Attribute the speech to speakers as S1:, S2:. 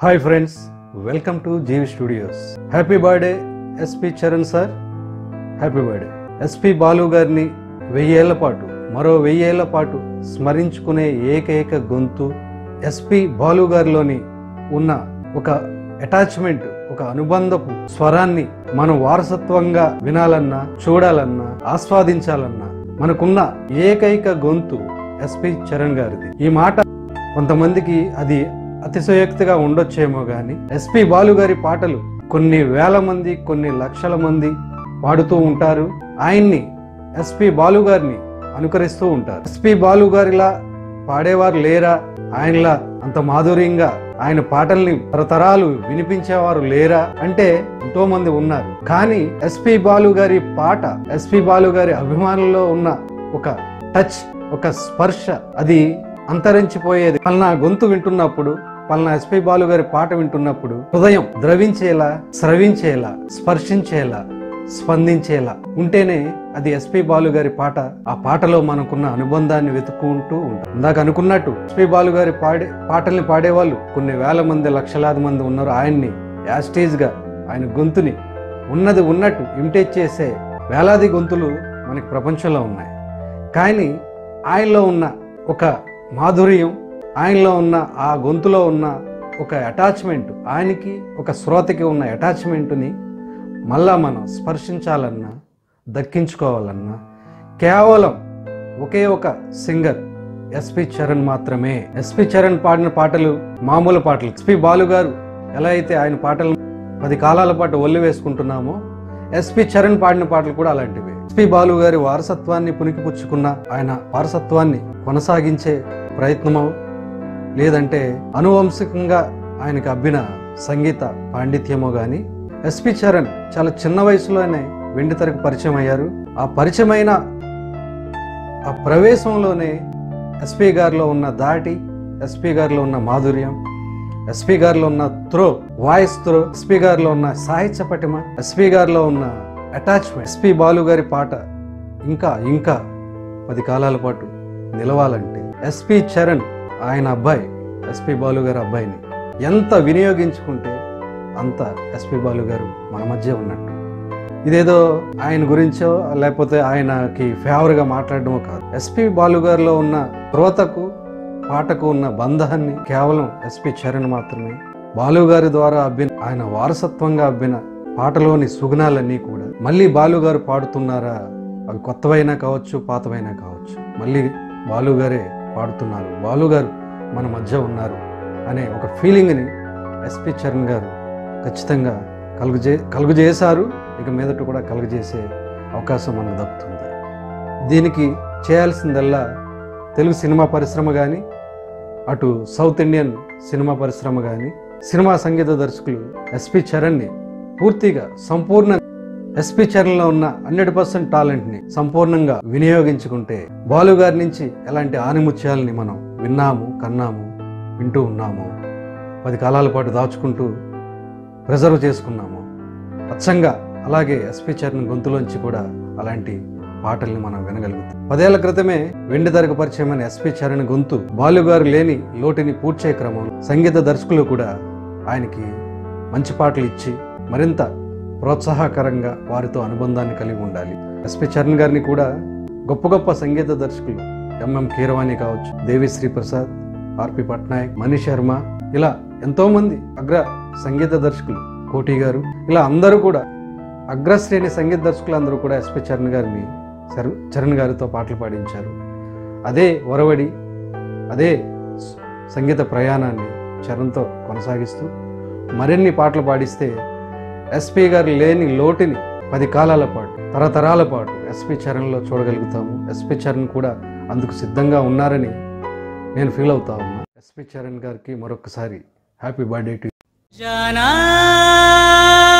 S1: Hi friends welcome to G V studios happy birthday S P Charan sir happy birthday S P Balu గారిని వెయ్యేళ్ళ పాటు మరో వెయ్యేళ్ళ పాటు స్మరించుకునే ఏకైక గొంతు ఎస్పి బాలు గారిలోని ఉన్న ఒక అటాచ్మెంట్ ఒక అనుబంధపు స్వరాన్ని మనం వారసత్వంగా వినాలన్నా చూడాలన్నా ఆస్వాదించాలన్నా మనకున్న ఏకైక గొంతు ఎస్పి చరణ్ గారిది. ఈ మాట కొంతమందికి అది అతిశయోక్తిగా ఉండొచ్చేమో గాని ఎస్పి బాలు గారి పాటలు కొన్ని వేల మంది కొన్ని లక్షల మంది పాడుతూ ఉంటారు. ఆయన్ని ఎస్పి బాలు గారిని అనుకరిస్తూ ఉంటారు. ఎస్పి బాలు గారిలా పాడేవారు లేరా? ఆయనలా అంత మాధుర్యంగా ఆయన పాటల్ని తరతరాలు వినిపించేవారు లేరా అంటే ఎంతో మంది ఉన్నారు. కానీ ఎస్పి బాలు గారి పాట ఎస్పి బాలు గారి అభిమానుల్లో ఉన్న ఒక టచ్ ఒక స్పర్శ అది అంతరించిపోయేది. పలానా గొంతు వింటున్నప్పుడు పలానా ఎస్పి బాలు గారి పాట వింటున్నప్పుడు హృదయం ద్రవించేలా స్రవించేలా స్పర్శించేలా స్పందించేలా. ఉంటేనే అది ఎస్పి బాలు గారి పాట. ఆ పాటలో మనకున్న అనుబంధాన్ని వెతుక్కుంటూ ఉంటాం. ఇందాక అనుకున్నట్టు ఎస్పి బాలు గారి పాడే పాటల్ని పాడేవాళ్ళు కొన్ని వేల మంది లక్షలాది మంది ఉన్నారు. ఆయన్ని యాస్టేజ్గా ఆయన గొంతుని ఉన్నది ఉన్నట్టు ఇమిటేట్ చేసే వేలాది గొంతులు మనకి ప్రపంచంలో ఉన్నాయి. కానీ ఆయనలో ఉన్న ఒక మాధుర్యం ఆయనలో ఉన్న ఆ గొంతులో ఉన్న ఒక అటాచ్మెంట్ ఆయనకి ఒక శ్రోతకి ఉన్న అటాచ్మెంట్ని మళ్ళా మనం స్పర్శించాలన్నా దక్కించుకోవాలన్నా కేవలం ఒకే ఒక సింగర్ ఎస్పి చరణ్ మాత్రమే. ఎస్పి చరణ్ పాడిన పాటలు మామూలు పాటలు. ఎస్పి బాలు గారు ఎలా అయితే ఆయన పాటలు పది కాలాల పాటు ఒళ్ళు వేసుకుంటున్నామో ఎస్పి చరణ్ పాడిన పాటలు కూడా అలాంటివి. ఎస్పి బాలు గారి వారసత్వాన్ని పుణికిపుచ్చుకున్న ఆయన వారసత్వాన్ని కొనసాగించే ప్రయత్నమో లేదంటే అనువంశికంగా ఆయనకు అబ్బిన సంగీత పాండిత్యమో కానీ ఎస్పి చరణ్ చాలా చిన్న వయసులోనే వెండి తెరకు పరిచయం అయ్యారు. ఆ పరిచయమైన ఆ ప్రవేశంలోనే ఎస్పి గారిలో ఉన్న దాటి ఎస్పి గారిలో ఉన్న మాధుర్యం ఎస్పి గారిలో ఉన్న త్రో వాయిస్ త్రో ఎస్పి గారిలో ఉన్న సాహిత్య పటిమ ఎస్పి గారిలో ఉన్న అటాచ్మెంట్ ఎస్పి బాలు గారి పాట ఇంకా ఇంకా పది కాలాల పాటు నిలవాలంటే ఎస్పి చరణ్ ఆయన అబ్బాయి ఎస్పి బాలు గారి అబ్బాయిని ఎంత వినియోగించుకుంటే అంత ఎస్పి బాలు గారు మన మధ్య ఉన్నట్టు. ఇదేదో ఆయన గురించో లేకపోతే ఆయనకి ఫేవర్గా మాట్లాడడమో కాదు. ఎస్పి బాలు గారిలో ఉన్న ధ్రువతకు పాటకు ఉన్న బంధాన్ని కేవలం ఎస్పి చరణ్ మాత్రమే బాలు గారి ద్వారా అబ్బిన ఆయన వారసత్వంగా అబ్బిన పాటలోని సుగుణాలన్నీ కూడా మళ్ళీ బాలు గారు పాడుతున్నారా? అవి కొత్తవైనా కావచ్చు పాతవైనా కావచ్చు. మళ్ళీ బాలు గారే పాడుతున్నారు. బాలు గారు మన మధ్య ఉన్నారు అనే ఒక ఫీలింగ్ని ఎస్పి చరణ్ గారు ఖచ్చితంగా కలుగుజే కలుగుజేశారు ఇక మీదట కూడా కలుగజేసే అవకాశం మనకు దక్కుతుంది. దీనికి చేయాల్సిందల్లా తెలుగు సినిమా పరిశ్రమ కానీ అటు సౌత్ ఇండియన్ సినిమా పరిశ్రమ కానీ సినిమా సంగీత దర్శకులు ఎస్పి చరణ్ని పూర్తిగా సంపూర్ణ ఎస్పి చరణ్లో ఉన్న హండ్రెడ్ పర్సెంట్ టాలెంట్ని సంపూర్ణంగా వినియోగించుకుంటే బాలు గారి నుంచి ఎలాంటి ఆనిముత్యాలని మనం విన్నాము కన్నాము వింటూ ఉన్నాము పది కాలాల పాటు దాచుకుంటూ ప్రిజర్వ్ చేసుకున్నాము. అచ్చంగా అలాగే ఎస్పి చరణ్ గొంతులోంచి కూడా అలాంటి పాటల్ని మనం వినగలుగుతాం. పదేళ్ళ క్రితమే వెండి ధరకు పరిచయమైన ఎస్పి చరణ్ గొంతు బాలుగారు లేని లోటుని పూడ్చే క్రమంలో సంగీత దర్శకులు కూడా ఆయనకి మంచి పాటలు ఇచ్చి మరింత ప్రోత్సాహకరంగా వారితో అనుబంధాన్ని కలిగి ఉండాలి. ఎస్పి చరణ్ గారిని కూడా గొప్ప గొప్ప సంగీత దర్శకులు ఎంఎం కీరవాణి కావచ్చు దేవిశ్రీ ప్రసాద్ ఆర్పి పట్నాయక్ మణి శర్మ ఇలా ఎంతోమంది అగ్ర సంగీత దర్శకులు కోటి గారు ఇలా అందరూ కూడా అగ్రశ్రేణి సంగీత దర్శకులు అందరూ కూడా ఎస్పి చరణ్ గారిని చరణ్ గారితో పాటలు పాడించారు. అదే ఒరవడి అదే సంగీత ప్రయాణాన్ని చరణ్తో కొనసాగిస్తూ మరిన్ని పాటలు పాడిస్తే ఎస్పి గారు లేని లోటుని పది కాలాల పాటు తరతరాల పాటు ఎస్పి చరణ్లో చూడగలుగుతాము. ఎస్పి చరణ్ కూడా అందుకు సిద్ధంగా ఉన్నారని నేను ఫీల్ అవుతా ఉన్నా. ఎస్పి చరణ్ గారికి మరొకసారి హ్యాపీ బర్త్డే టు
S2: जाना।